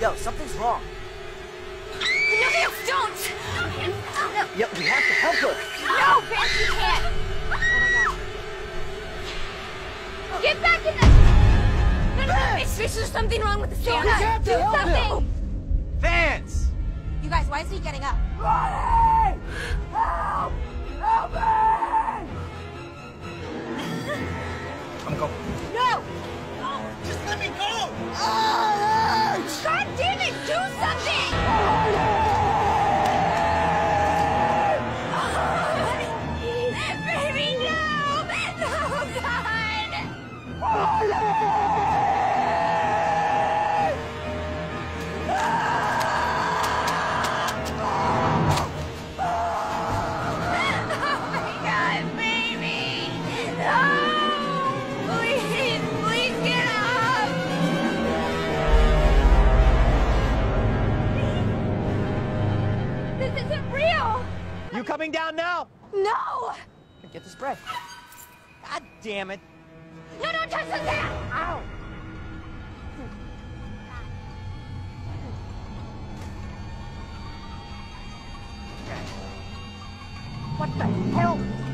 Yo, something's wrong. No, Vance, don't! No, Yo, we have to help her. no, Vance, you can't! Oh. Get back in the... No, no, no, Fish, Fish, there's something wrong with the stand. We have to Do help him. something! Vance! You guys, why is he getting up? I'm You coming down now? No! Get the spray. God damn it. No, don't touch the sand! Ow! What the hell?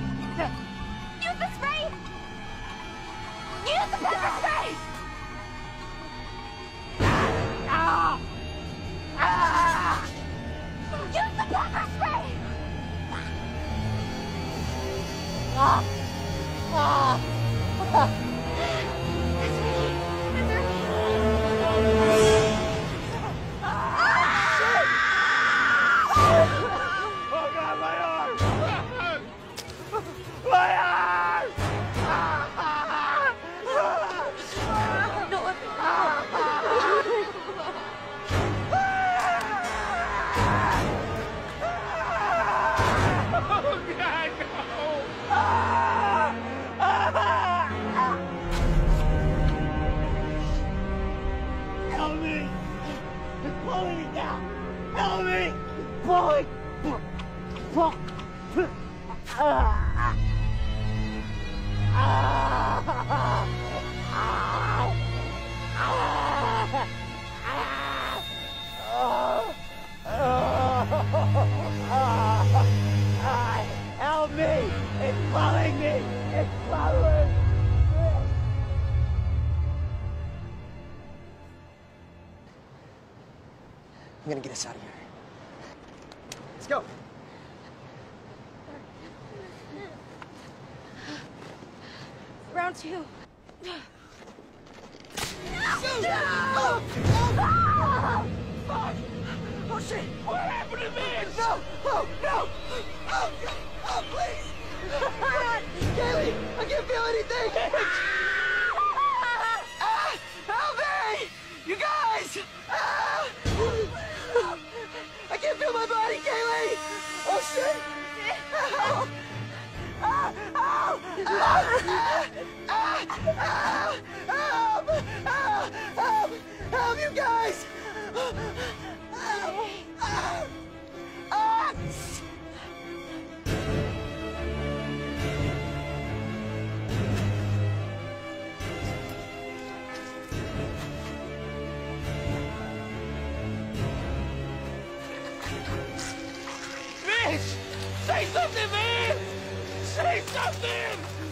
Ah! Ah! Pulling. Pull. Ah. Ah. Ah. Help me! It's pulling me! It's me! I'm gonna get us out of here. Let's go. Round two. Oh, oh shit! What happened to Say something, man! Say something!